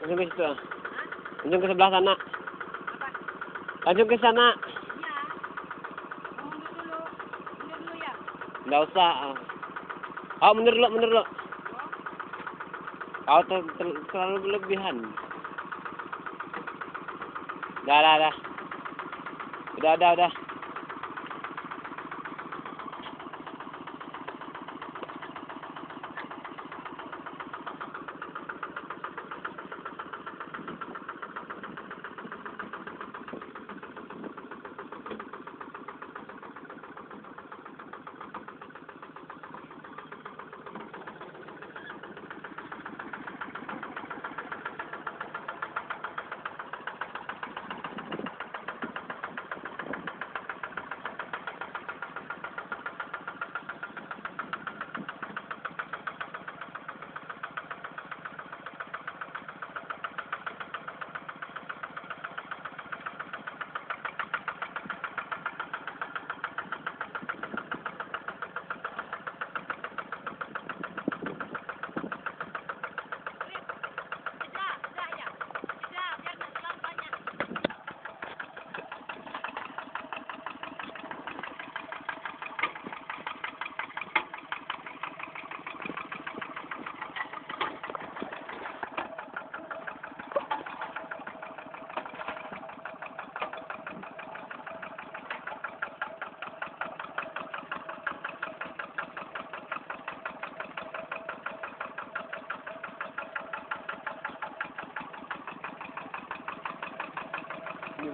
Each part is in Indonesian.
Langsung ke situ. Langsung ke sebelah sana. Langsung ke sana. Nggak usah. ah. Oh, mundur dulu, mundur dulu. Kau ter ter- terlalu berlebihan. Dah, dah, dah. Udah, udah, udah.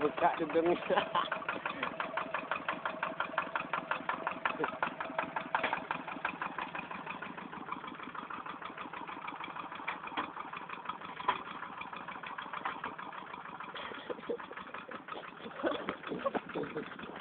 Magkat yung dumi. Thank you.